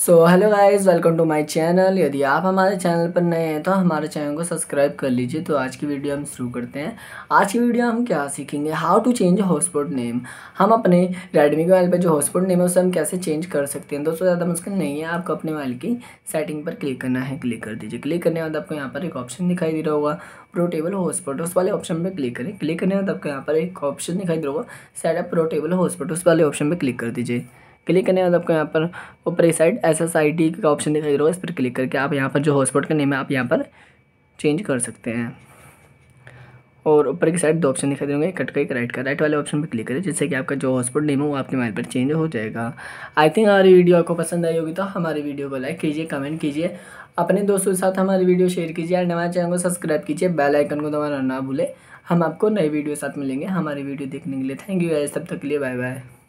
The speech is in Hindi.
So hello guys welcome to my channel यदि आप हमारे चैनल पर नए हैं तो हमारे चैनल को सब्सक्राइब कर लीजिए। तो आज की वीडियो हम शुरू करते हैं। आज की वीडियो हम क्या सीखेंगे? How to change hotspot name हम अपने रेडमी के मोबाइल पर जो हॉटस्पॉट नेम है, उसे हम कैसे चेंज कर सकते हैं? दोस्तों, ज़्यादा मुश्किल नहीं है। आपको अपने मोबाइल की सेटिंग पर क्लिक करना है क्लिक कर दीजिए। क्लिक करने के बाद आपको यहाँ पर एक ऑप्शन दिखाई दे रहा होगा प्रोटेबल हॉटस्पॉट उस वाले ऑप्शन पर क्लिक करें। क्लिक करने के बाद आपको यहाँ पर एक ऑप्शन दिखाई दे रहा होगा सेट अप प्रोटेबल हॉटस्पॉट उस वाले ऑप्शन पर क्लिक कर दीजिए। क्लिक करने के बाद आपको यहाँ पर ऊपर एक side S S I D का ऑप्शन दिखाई दे रहा है इस पर क्लिक करके आप यहाँ पर जो हॉटस्पॉट का नेम है, आप यहाँ पर चेंज कर सकते हैं। और ऊपर की साइड दो ऑप्शन दिखाई देंगे कट का एक राइट का राइट वाले ऑप्शन पर क्लिक करें, जिससे कि आपका जो हॉटस्पॉट नेम है, वो आपके मोबाइल पर चेंज हो जाएगा। आई थिंक हमारी वीडियो आपको पसंद आई होगी तो हमारी वीडियो को लाइक कीजिए कमेंट कीजिए। अपने दोस्तों के साथ हमारी वीडियो शेयर कीजिए एंड हमारे चैनल को सब्सक्राइब कीजिए। बेल आइकन को दबाना ना भूले। हम आपको नई वीडियो साथ मिलेंगे। हमारी वीडियो देखने के लिए थैंक यू तब तक के लिए बाय बाय